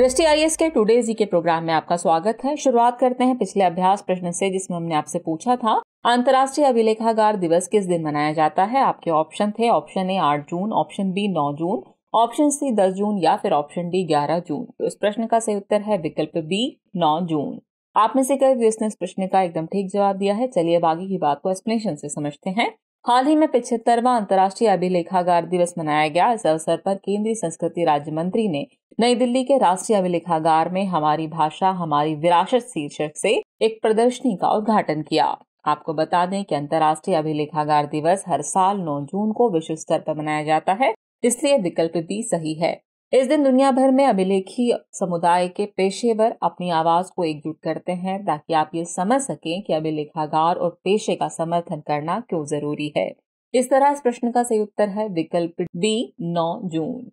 दृष्टि आई के टूडे जी के प्रोग्राम में आपका स्वागत है। शुरुआत करते हैं पिछले अभ्यास प्रश्न से, जिसमें हमने आपसे पूछा था, अंतर्राष्ट्रीय अभिलेखागार दिवस किस दिन मनाया जाता है? आपके ऑप्शन थे ऑप्शन ए आठ जून ऑप्शन बी नौ जून ऑप्शन सी दस जून या फिर ऑप्शन डी ग्यारह जून। तो इस प्रश्न का सही उत्तर है विकल्प बी नौ जून। आप में से कई व्यस्त ने इस प्रश्न का एकदम ठीक जवाब दिया है। चलिए अब आगे की बात को एक्सप्लेनेशन से समझते हैं। हाल ही में पिछहत्तरवा अंतर्राष्ट्रीय अभिलेखागार दिवस मनाया गया। इस अवसर पर केंद्रीय संस्कृति राज्य मंत्री ने नई दिल्ली के राष्ट्रीय अभिलेखागार में हमारी भाषा, हमारी विरासत शीर्षक से एक प्रदर्शनी का उद्घाटन किया। आपको बता दें कि अंतर्राष्ट्रीय अभिलेखागार दिवस हर साल 9 जून को विश्व स्तर पर मनाया जाता है इसलिए विकल्प भी सही है। इस दिन दुनिया भर में अभिलेखी समुदाय के पेशेवर अपनी आवाज़ को एकजुट करते हैं ताकि आप ये समझ सकें कि अभिलेखागार और पेशे का समर्थन करना क्यों ज़रूरी है। इस तरह इस प्रश्न का सही उत्तर है विकल्प बी 9 जून।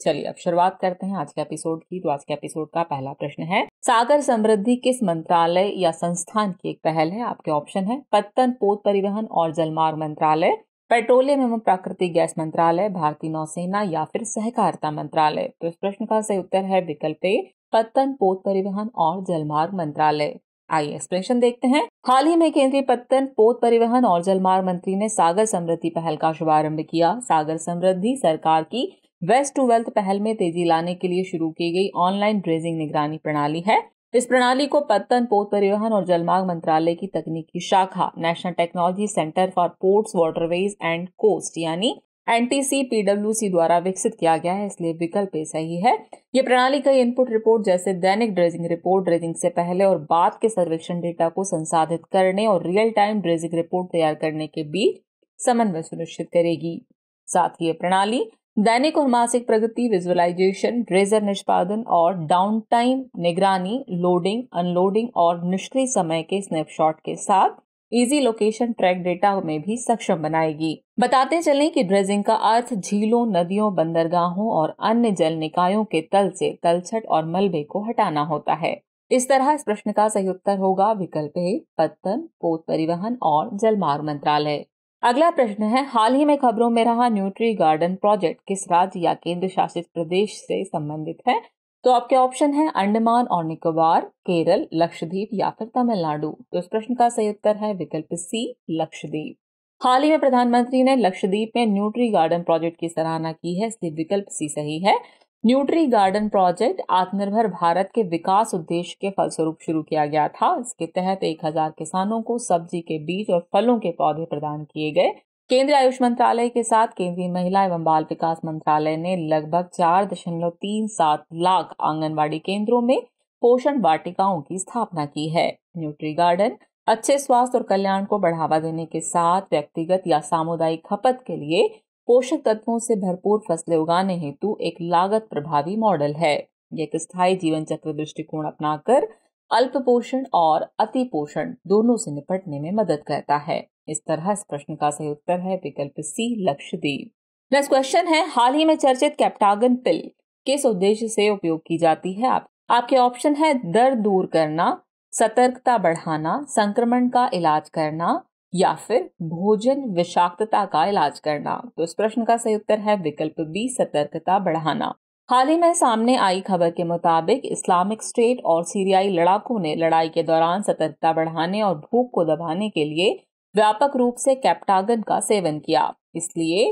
चलिए अब शुरुआत करते हैं आज के एपिसोड की। तो आज के एपिसोड का पहला प्रश्न है, सागर समृद्धि किस मंत्रालय या संस्थान की एक पहल है? आपके ऑप्शन है, पत्तन पोत परिवहन और जलमार्ग मंत्रालय पेट्रोलियम एवं प्राकृतिक गैस मंत्रालय, भारतीय नौसेना या फिर सहकारिता मंत्रालय। तो इस प्रश्न का सही उत्तर है विकल्प ए, पत्तन पोत परिवहन और जलमार्ग मंत्रालय। आइए एक्सप्लेनेशन देखते हैं। हाल ही में केंद्रीय पत्तन पोत परिवहन और जलमार्ग मंत्री ने सागर समृद्धि पहल का शुभारंभ किया। सागर समृद्धि सरकार की वेस्ट टू वेल्थ पहल में तेज़ी लाने के लिए शुरू की गई ऑनलाइन ड्रेजिंग निगरानी प्रणाली है। इस प्रणाली को पत्तन पोत परिवहन और जलमार्ग मंत्रालय की तकनीकी शाखा national technology centre for ports waterways and coast यानी एनटीसी पीडब्ल्यूसी द्वारा विकसित किया गया है, इसलिए विकल्प सही है। ये प्रणाली कई इनपुट रिपोर्ट जैसे दैनिक ड्रेजिंग रिपोर्ट ड्रेजिंग से पहले और बाद के सर्वेक्षण डेटा को संसाधित करने और रियल टाइम ड्रेजिंग रिपोर्ट तैयार करने के बीच समन्वय सुनिश्चित करेगी। साथ ही ये प्रणाली दैनिक और मासिक प्रगति, विजुअलाइजेशन ड्रेजर निष्पादन और डाउन टाइम निगरानी, लोडिंग, अनलोडिंग और निष्क्रिय समय के स्नैपशॉट के साथ इजी लोकेशन ट्रैक डेटा में भी सक्षम बनाएगी। बताते चलें कि ड्रेजिंग का अर्थ झीलों, नदियों, बंदरगाहों और अन्य जल निकायों के तल से तलछट और मलबे को हटाना होता है। इस तरह इस प्रश्न का सही उत्तर होगा विकल्प ए, पत्तन, पोत परिवहन और जलमार्ग मंत्रालय। अगला प्रश्न है, हाल ही में खबरों में रहा न्यूट्री गार्डन प्रोजेक्ट किस राज्य या केंद्र शासित प्रदेश से संबंधित है? तो आपके ऑप्शन है अंडमान और निकोबार, केरल, लक्षद्वीप या फिर तमिलनाडु। तो इस प्रश्न का सही उत्तर है विकल्प सी लक्षद्वीप। हाल ही में प्रधानमंत्री ने लक्षद्वीप में न्यूट्री गार्डन प्रोजेक्ट की सराहना की है, इसलिए विकल्प सी सही है। न्यूट्री गार्डन प्रोजेक्ट आत्मनिर्भर भारत के विकास उद्देश्य के फलस्वरूप शुरू किया गया था। इसके तहत एक हज़ार किसानों को सब्ज़ी के बीज और फलों के पौधे प्रदान किए गए। केंद्रीय आयुष मंत्रालय के साथ केंद्रीय महिला एवं बाल विकास मंत्रालय ने लगभग चार दशमलव तीन सात लाख आंगनबाड़ी केंद्रों में पोषण वाटिकाओं की स्थापना की है। न्यूट्री गार्डन अच्छे स्वास्थ्य और कल्याण को बढ़ावा देने के साथ व्यक्तिगत या सामुदायिक खपत के लिए पोषक तत्वों से भरपूर फ़सलें उगाने हेतु एक लागत प्रभावी मॉडल है। यह एक स्थायी जीवन चक्र दृष्टिकोण अपनाकर अल्प पोषण और अति पोषण दोनों से निपटने में मदद करता है। इस तरह इस प्रश्न का सही उत्तर है विकल्प सी लक्षद्वीप। नेक्स्ट क्वेश्चन है हाल ही में चर्चित कैप्टागन पिल किस उद्देश्य से उपयोग की जाती है? आप, आपके ऑप्शन है दर्द दूर करना सतर्कता बढ़ाना संक्रमण का इलाज करना या फिर भोजन विषाक्तता का इलाज करना। तो इस प्रश्न का सही उत्तर है विकल्प बी, सतर्कता बढ़ाना। हाल ही में सामने आई खबर के मुताबिक इस्लामिक स्टेट और सीरियाई लड़ाकों ने लड़ाई के दौरान सतर्कता बढ़ाने और भूख को दबाने के लिए व्यापक रूप से कैप्टागन का सेवन किया। इसलिए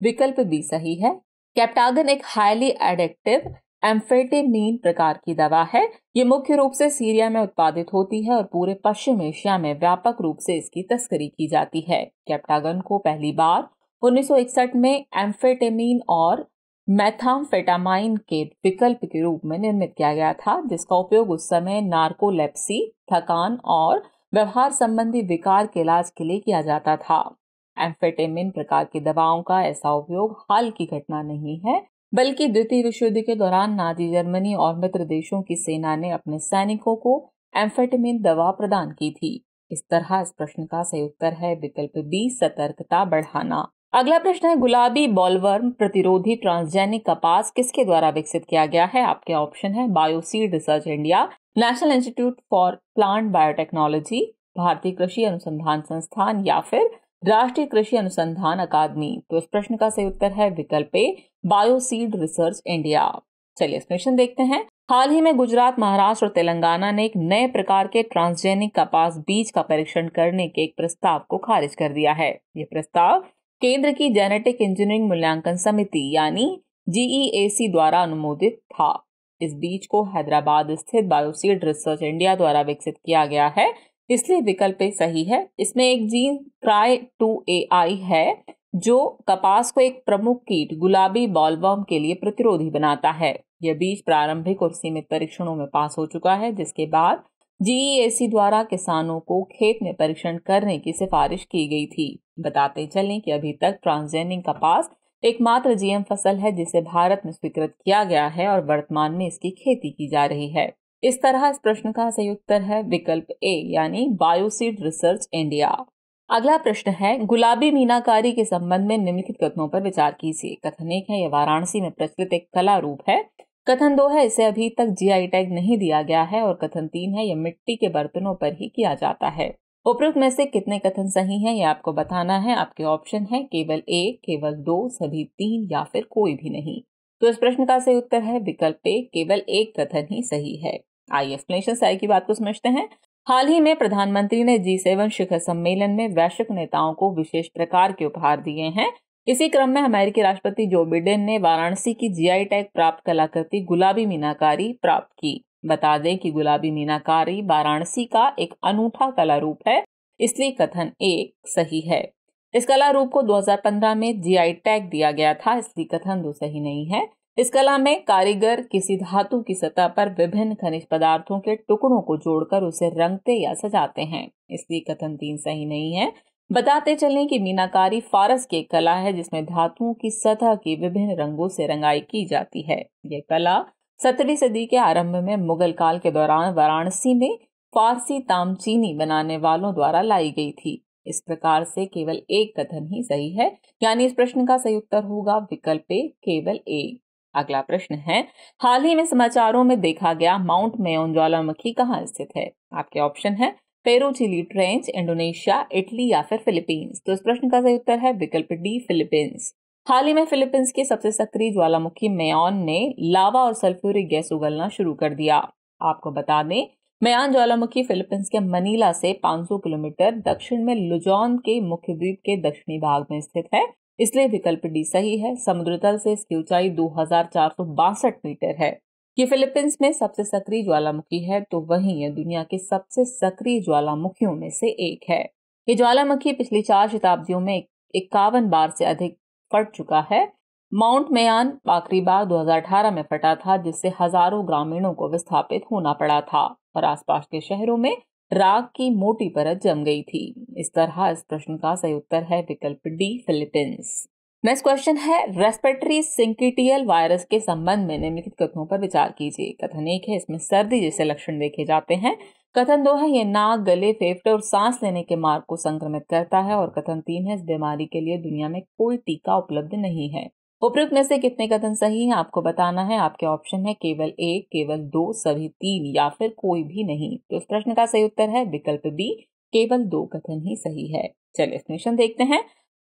विकल्प बी सही है। कैप्टागन एक हाईली एडिक्टिव एम्फेटेमीन प्रकार की दवा है। ये मुख्य रूप से सीरिया में उत्पादित होती है और पूरे पश्चिम एशिया में व्यापक रूप से इसकी तस्करी की जाती है। कैप्टागन को पहली बार 1961 में एम्फेटेमीन और मैथामफेटामाइन के विकल्प के रूप में निर्मित किया गया था, जिसका उपयोग उस समय नार्कोलेप्सी, थकान और व्यवहार संबंधी विकार के इलाज के लिए किया जाता था। एम्फेटेमिन प्रकार की दवाओं का ऐसा उपयोग हाल की घटना नहीं है बल्कि द्वितीय विश्व युद्ध के दौरान नाजी जर्मनी और मित्र देशों की सेना ने अपने सैनिकों को एम्फेटमिन दवा प्रदान की थी। इस तरह इस प्रश्न का सही उत्तर है, विकल्प बी, सतर्कता बढ़ाना। अगला प्रश्न है, गुलाबी बॉलवर्म प्रतिरोधी ट्रांसजेनिक कपास किसके द्वारा विकसित किया गया है? आपके ऑप्शन है, Bioseed research India, national institute for plant biotechnology, Bharatiya Krishi Anusandhan संस्थान या फिर राष्ट्रीय कृषि अनुसंधान अकादमी। तो इस प्रश्न का सही उत्तर है, विकल्प ए बायोसीड रिसर्च इंडिया चलिए एक्सप्लेनेशन देखते हैं। हाल ही में गुजरात, महाराष्ट्र और तेलंगाना ने एक नए प्रकार के ट्रांसजेनिक कपास बीज का परीक्षण करने के एक प्रस्ताव को खारिज कर दिया है। ये प्रस्ताव केंद्र की जेनेटिक इंजीनियरिंग मूल्यांकन समिति यानी जीईएसी द्वारा अनुमोदित था। इस बीज को हैदराबाद स्थित बायोसीड रिसर्च इंडिया द्वारा विकसित किया गया है। इसलिए विकल्प सही है। इसमें एक जीन ट्राई टू ए आई है। जो कपास को एक प्रमुख कीट, गुलाबी बॉलवर्म के लिए प्रतिरोधी बनाता है। यह बीज प्रारंभिक और सीमित परीक्षणों में पास हो चुका है, जिसके बाद जीईएसी द्वारा किसानों को खेत में परीक्षण करने की सिफारिश की गई थी। बताते चलें कि अभी तक ट्रांसजेनिक कपास एकमात्र जीएम फ़सल है, जिसे भारत में स्वीकृत किया गया है और वर्तमान में इसकी खेती की जा रही है। इस तरह इस प्रश्न का सही उत्तर है विकल्प ए यानी बायोसीड रिसर्च इंडिया अगला प्रश्न है, गुलाबी मीनाकारी के संबंध में निम्नलिखित कथनों पर विचार कीजिए। कथन एक है, यह वाराणसी में प्रचलित एक कला रूप है। कथन दो है, इसे अभी तक जीआई टैग नहीं दिया गया है और कथन तीन है, यह मिट्टी के बर्तनों पर ही किया जाता है। उपयुक्त में से कितने कथन सही हैं ये आपको बताना है। आपके ऑप्शन है, केवल एक, केवल दो, सभी तीन या फिर कोई भी नहीं। तो इस प्रश्न का सही उत्तर है, विकल्प ए, केवल एक कथन ही सही है। आइए एक्सप्लेनेशन साई की बात को समझते हैं। हाल ही में प्रधानमंत्री ने जी सेवन शिखर सम्मेलन में वैश्विक नेताओं को विशेष प्रकार के उपहार दिए हैं। इसी क्रम में अमेरिकी राष्ट्रपति जो बिडेन ने वाराणसी की जीआई टैग प्राप्त कलाकृति गुलाबी मीनाकारी प्राप्त की। बता दें कि गुलाबी मीनाकारी वाराणसी का एक अनूठा कला रूप है, इसलिए कथन एक सही है। इस कला रूप को 2015 में जीआई टैग दिया गया था, इसलिए कथन दो सही नहीं है। इस कला में कारीगर किसी धातु की सतह पर विभिन्न खनिज पदार्थों के टुकड़ों को जोड़कर उसे रंगते या सजाते हैं। इसलिए कथन तीन सही नहीं है। बताते चलें कि मीनाकारी फारस की कला है जिसमें धातुओं की सतह की विभिन्न रंगों से रंगाई की जाती है। यह कला सत्रहवीं सदी के आरंभ में मुगल काल के दौरान वाराणसी में फारसी तामचीनी बनाने वालों द्वारा लाई गई थी। इस प्रकार से केवल एक कथन ही सही है। यानी इस प्रश्न का सही उत्तर होगा विकल्प केवल ए। अगला प्रश्न है। हाल ही में समाचारों में देखा गया माउंट मेयोन ज्वालामुखी कहाँ स्थित है? आपके ऑप्शन है, Peru, Chile trench Indonesia, Italy या फिर फिलीपींस। तो इस प्रश्न का सही उत्तर है विकल्प डी, फिलीपींस। हाल ही में फिलीपींस के सबसे सक्रिय ज्वालामुखी मेयन ने लावा और सल्फ्यूरिक गैस उगलना शुरू कर दिया। आपको बता दें मयान ज्वालामुखी फिलीपींस के मनीला से 500 किलोमीटर दक्षिण में लुजॉन के मुख्य द्वीप के दक्षिणी भाग में स्थित है। इसलिए विकल्प डी सही है। समुद्र तल से इसकी ऊंचाई दो हज़ार चार सौ बासठ मीटर है। ये फिलीपींस में सबसे सक्रिय ज्वालामुखी है तो वहीं यह दुनिया के सबसे सक्रिय ज्वालामुखियों में से एक है। ये ज्वालामुखी पिछली चार शताब्दियों में इक्यावन बार से अधिक फट चुका है। माउंट मेयान आखिरी बार 2018 में फटा था, जिससे हज़ारों ग्रामीणों को विस्थापित होना पड़ा था। और आसपास के शहरों में राग की मोटी परत जम गई थी। इस तरह इस प्रश्न का सही उत्तर है विकल्प डी, फिलीपींस। नेक्स्ट क्वेश्चन है, रेस्पिरेटरी सिंकिटियल वायरस के संबंध में निम्नलिखित कथनों पर विचार कीजिए। कथन एक है, इसमें सर्दी जैसे लक्षण देखे जाते हैं। कथन दो है, ये नाक, गले, फेफड़े और सांस लेने के मार्ग को संक्रमित करता है और कथन तीन है, इस बीमारी के लिए दुनिया में कोई टीका उपलब्ध नहीं है। उपयुक्त में से कितने कथन सही हैं, आपको बताना है। आपके ऑप्शन है केवल एक, केवल दो, सभी तीन या फिर कोई भी नहीं। तो इस प्रश्न का सही उत्तर है विकल्प बी, केवल दो कथन ही सही है। चलिए एक्सप्लेनेशन देखते हैं।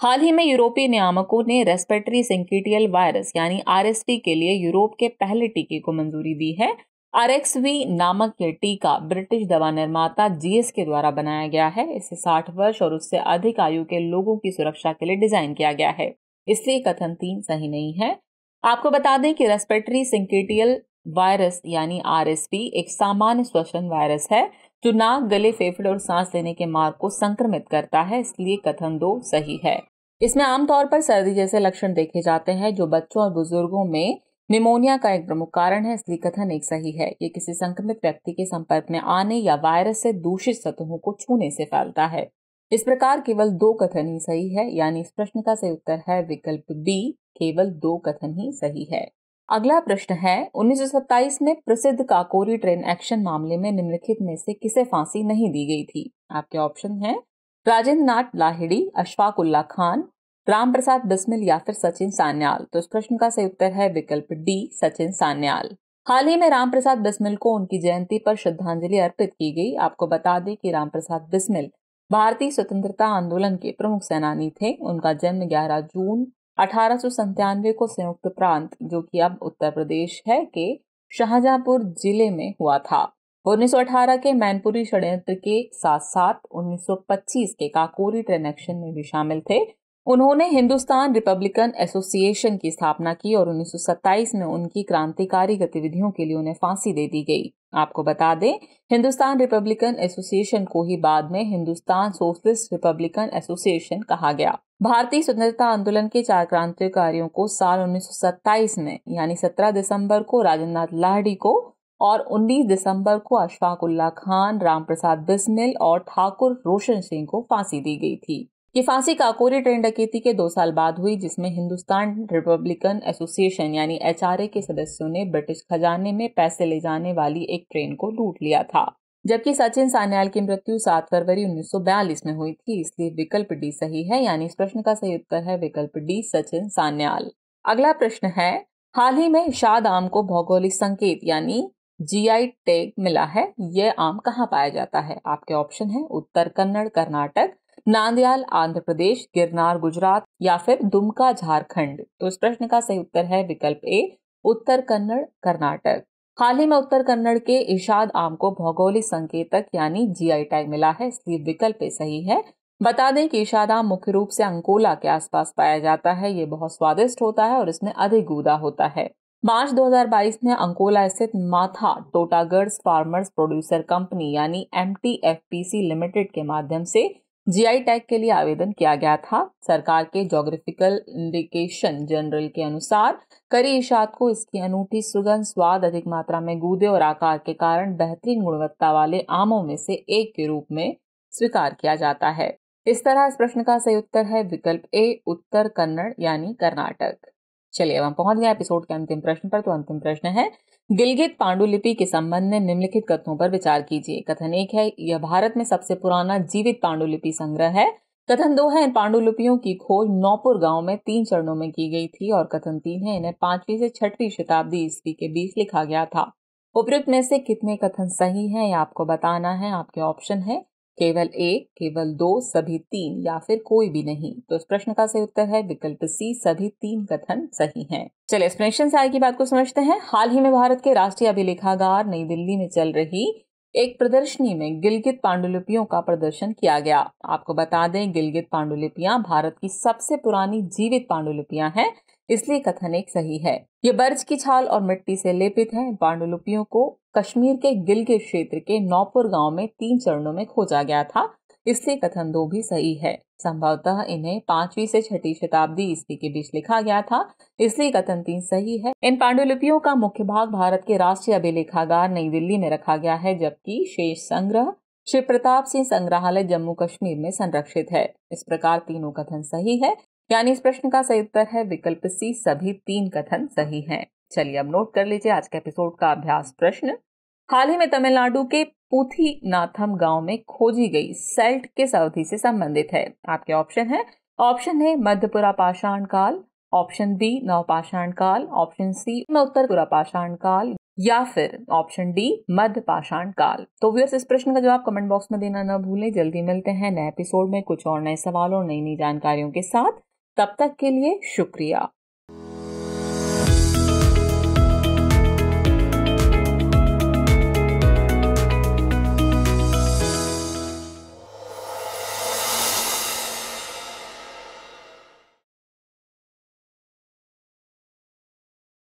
हाल ही में यूरोपीय नियामकों ने रेस्पिरेटरी सिंकिटियल वायरस यानी आरएसवी के लिए यूरोप के पहले टीके को मंजूरी दी है। आरएक्सवी नामक यह टीका ब्रिटिश दवा निर्माता जीएस के द्वारा बनाया गया है। इसे 60 वर्ष और उससे अधिक आयु के लोगों की सुरक्षा के लिए डिज़ाइन किया गया है। इसलिए कथन तीन सही नहीं है। आपको बता दें कि रेस्पिरेटरी सिंकिटियल वायरस यानी आरएसवी एक सामान्य श्वसन वायरस है, जो नाक, गले, फेफड़े और सांस लेने के मार्ग को संक्रमित करता है, इसलिए कथन दो सही है। इसमें आमतौर पर सर्दी जैसे लक्षण देखे जाते हैं, जो बच्चों और बुज़ुर्गों में निमोनिया का एक प्रमुख कारण है, इसलिए कथन एक सही है। ये किसी संक्रमित व्यक्ति के संपर्क में आने या वायरस से दूषित सतहों को छूने से फैलता है। इस प्रकार केवल दो कथन ही सही है, यानी इस प्रश्न का सही उत्तर है विकल्प बी केवल दो कथन ही सही है। अगला प्रश्न है 1927 में प्रसिद्ध काकोरी ट्रेन एक्शन मामले में निम्नलिखित में से किसे फांसी नहीं दी गई थी? आपके ऑप्शन है राजेंद्र नाथ लाहिड़ी अशफाक उल्ला खान राम प्रसाद बिस्मिल या फिर सचिन सान्याल। तो इस प्रश्न का सही उत्तर है विकल्प डी सचिन सान्याल। हाल ही में राम प्रसाद बिस्मिल को उनकी जयंती पर श्रद्धांजलि अर्पित की गई। आपको बता दें कि राम प्रसाद बिस्मिल भारतीय स्वतंत्रता आंदोलन के प्रमुख सेनानी थे। उनका जन्म 11 जून अठारह को संयुक्त प्रांत, जो कि अब उत्तर प्रदेश है, के शाहजहांपुर ज़िले में हुआ था। 1918 के मैनपुरी षड्यंत्र के साथ साथ 1925 के काकोरी ट्रेन एक्शन में भी शामिल थे। उन्होंने हिंदुस्तान रिपब्लिकन एसोसिएशन की स्थापना की और 1927 में उनकी क्रांतिकारी गतिविधियों के लिए उन्हें फांसी दे दी गई। आपको बता दें, हिंदुस्तान रिपब्लिकन एसोसिएशन को ही बाद में हिंदुस्तान सोशलिस्ट रिपब्लिकन एसोसिएशन कहा गया। भारतीय स्वतंत्रता आंदोलन के चार क्रांतिकारियों को साल 1927 में, यानी 17 दिसंबर को राजेंद्र नाथ लाहड़ी को और 19 दिसंबर को अशफाक उल्ला खान, रामप्रसाद बिस्मिल और ठाकुर रोशन सिंह को फांसी दी गई थी। ये फांसी काकोरी ट्रेन डकैती के दो साल बाद हुई, जिसमें हिंदुस्तान रिपब्लिकन एसोसिएशन यानी एचआरए के सदस्यों ने ब्रिटिश खजाने में पैसे ले जाने वाली एक ट्रेन को लूट लिया था। जबकि सचिन सान्याल की मृत्यु 7 फरवरी 1942 में हुई थी, इसलिए विकल्प डी सही है, यानी इस प्रश्न का सही उत्तर है विकल्प डी सचिन सान्याल। अगला प्रश्न है, हाल ही में शाद आम को भौगोलिक संकेत यानी जीआई टैग मिला है, यह आम कहाँ पाया जाता है? आपके ऑप्शन है, उत्तर कन्नड़, कर्नाटक नांदयाल, आंध्र प्रदेश, गिरनार, गुजरात या फिर दुमका, झारखंड। तो इस प्रश्न का सही उत्तर है विकल्प ए, उत्तर कन्नड़, कर्नाटक। हाल ही में उत्तर कन्नड़ के इशाद आम को भौगोलिक संकेतक यानी जीआई टैग मिला है, इसलिए विकल्प ए सही है। बता दें कि इशाद आम मुख्य रूप से अंकोला के आसपास पाया जाता है, ये बहुत स्वादिष्ट होता है और इसमें अधिक गूदा होता है। मार्च 2022 में अंकोला स्थित Matha Totagars farmers producer company यानी एम लिमिटेड के माध्यम से जीआई टैग के लिए आवेदन किया गया था। सरकार के जोग्राफिकल इंडिकेशन जनरल के अनुसार करी इशाद को इसकी अनूठी, सुगंध, स्वाद अधिक मात्रा में गूदे और आकार के कारण बेहतरीन गुणवत्ता वाले आमों में से एक के रूप में स्वीकार किया जाता है। इस तरह इस प्रश्न का सही उत्तर है विकल्प ए उत्तर कन्नड़ यानी कर्नाटक। चलिए अब हम पहुँच गए एपिसोड के अंतिम प्रश्न पर तो अंतिम प्रश्न है गिलगित पांडुलिपि के संबंध में निम्नलिखित कथनों पर विचार कीजिए। कथन एक है, यह भारत में सबसे पुराना जीवित पांडुलिपि संग्रह है। कथन दो है इन पांडुलिपियों की खोज नौपुर गाँव में तीन चरणों में की गई थी और कथन तीन है, इन्हें पांचवी से छठवीं शताब्दी ईस्वी के बीच लिखा गया था। उपयुक्त में से कितने कथन सही हैं आपको बताना है, आपके ऑप्शन है। केवल एक, केवल दो, सभी तीन या फिर कोई भी नहीं। तो इस प्रश्न का सही उत्तर है विकल्प सी, सभी तीन कथन सही हैं। चलिए एक्सप्लेनेशन से आगे की बात को समझते हैं। हाल ही में भारत के राष्ट्रीय अभिलेखागार नई दिल्ली में चल रही एक प्रदर्शनी में गिलगित पांडुलिपियों का प्रदर्शन किया गया। आपको बता दें, गिलगित पांडुलिपियाँ भारत की सबसे पुरानी जीवित पांडुलिपियाँ हैं। इसलिए कथन एक सही है। ये बर्ज की छाल और मिट्टी से लेपित है। पांडुलिपियों को कश्मीर के गिलगित क्षेत्र के नौपुर गाँव में तीन चरणों में खोजा गया था। इसलिए कथन दो भी सही है। संभवतः इन्हें पांचवी से छठी शताब्दी ईस्वी के बीच लिखा गया था। इसलिए कथन तीन सही है। इन पांडुलिपियों का मुख्य भाग भारत के राष्ट्रीय अभिलेखागार नई दिल्ली में रखा गया है, जबकि शेष संग्रह श्री प्रताप सिंह संग्रहालय जम्मू कश्मीर में संरक्षित है। इस प्रकार तीनों कथन सही है। यानी इस प्रश्न का सही उत्तर है, विकल्प सी सभी तीन कथन सही हैं। चलिए अब नोट कर लीजिए आज के एपिसोड का अभ्यास प्रश्न। हाल ही में तमिलनाडु के पुथी नाथम गाँव में खोजी गई सेल्ट किस अवधि से संबंधित है? आपके ऑप्शन है। ऑप्शन है मध्यपुरा पाषाण काल ऑप्शन बी नवपाषाण काल ऑप्शन सी उत्तर पाषाण काल, या फिर ऑप्शन डी मध्य पाषाण काल। तो व्यर्स इस प्रश्न का जवाब कमेंट बॉक्स में देना न भूलें। जल्दी मिलते हैं नए एपिसोड में कुछ और नए सवालों और नई नई जानकारियों के साथ। तब तक के लिए शुक्रिया।